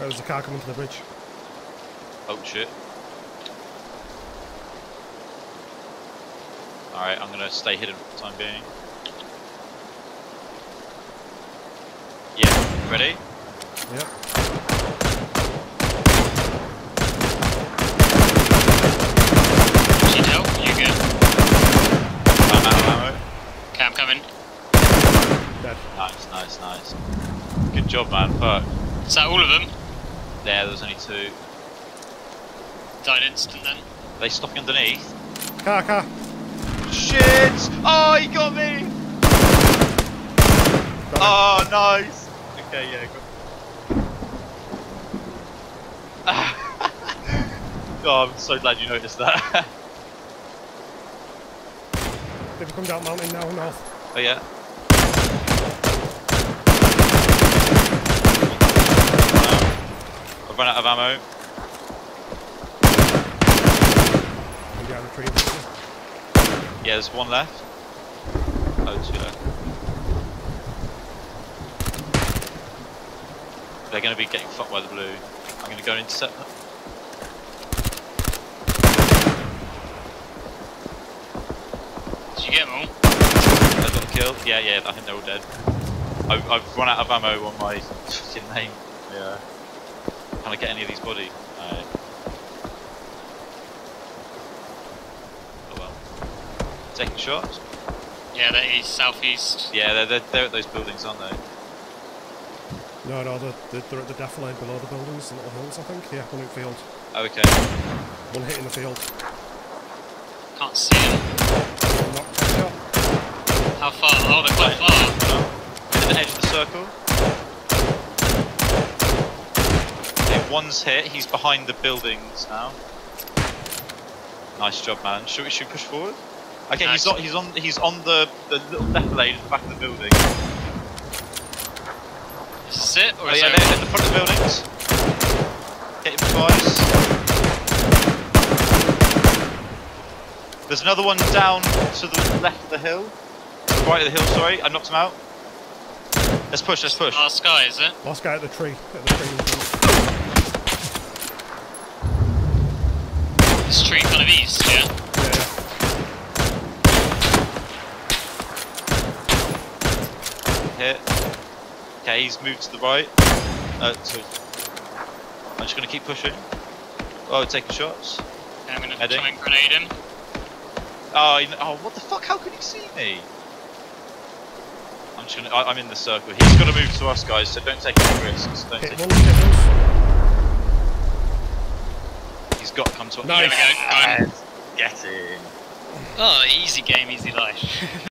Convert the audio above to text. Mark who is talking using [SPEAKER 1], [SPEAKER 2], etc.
[SPEAKER 1] There's a car coming to the bridge.
[SPEAKER 2] Oh shit. Alright, I'm gonna stay hidden for the time being. Yeah, ready?
[SPEAKER 1] Yep.
[SPEAKER 3] Need help? You good?
[SPEAKER 2] I'm out of ammo.
[SPEAKER 3] Okay, I'm coming.
[SPEAKER 1] Dead.
[SPEAKER 2] Nice, nice, nice. Good job, man. Fuck.
[SPEAKER 3] Is that all of them?
[SPEAKER 2] There, there's only two.
[SPEAKER 3] Died instant then.
[SPEAKER 2] They stopping underneath.
[SPEAKER 1] Car, car.
[SPEAKER 2] Shit! Oh, he got me!
[SPEAKER 1] Got
[SPEAKER 2] Oh, nice! Okay, yeah, good. oh, I'm so glad you noticed that.
[SPEAKER 1] him. They've come down mountain now, north.
[SPEAKER 2] oh, yeah. I've run out of ammo.
[SPEAKER 1] And behind.
[SPEAKER 2] Yeah, there's one left. Oh, two left. They're going to be getting fucked by the blue. I'm going to go and intercept them.
[SPEAKER 3] Did you get them all?
[SPEAKER 2] I got killed. Yeah, yeah, I think they're all dead. I've, I've run out of ammo on my fucking name. Yeah. Can I get any of these bodies? No. Oh well. Taking shots?
[SPEAKER 3] Yeah, they're east, southeast.
[SPEAKER 2] Yeah, they're, they're, they're at those buildings, aren't they?
[SPEAKER 1] No, no, they're, they're, they're at the def line below the buildings, the little hills, I think. Yeah, one in the field.
[SPEAKER 2] Oh, okay.
[SPEAKER 1] One hit in the field.
[SPEAKER 3] Can't see him.
[SPEAKER 1] One knocked, headshot.
[SPEAKER 3] How far? Oh, they're quite far.
[SPEAKER 2] At the edge of the circle. One's hit. He's behind the buildings now. Nice job, man. Should we, should we push forward? Okay, he's on. He's on. He's on the the little left lane at the back of the building.
[SPEAKER 3] Is this it? Or
[SPEAKER 2] Oh
[SPEAKER 3] is
[SPEAKER 2] yeah,
[SPEAKER 3] there...
[SPEAKER 2] they're in the front of the buildings. Hit him twice. There's another one down to the left of the hill. Right of the hill, sorry. I knocked him out. Let's push, let's push.
[SPEAKER 3] Last guy, is it?
[SPEAKER 1] Last guy at the tree. At the tree
[SPEAKER 2] Hit. Okay, he's moved to the right. Uh, to, I'm just gonna keep pushing. Oh, taking shots.
[SPEAKER 3] Okay, I'm gonna
[SPEAKER 2] Heading.
[SPEAKER 3] try and grenade him.
[SPEAKER 2] Oh, he, oh, what the fuck? How could he see me? I'm just gonna. I, I'm in the circle. He's gonna move to us, guys. So don't take any risks. Don't
[SPEAKER 1] Hit
[SPEAKER 2] take.
[SPEAKER 1] one, hit one.
[SPEAKER 2] He's got to come to us.
[SPEAKER 1] Nice.
[SPEAKER 3] There we go. Go on.
[SPEAKER 2] Get in.
[SPEAKER 3] Oh, easy game, easy life.